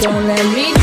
Don't let me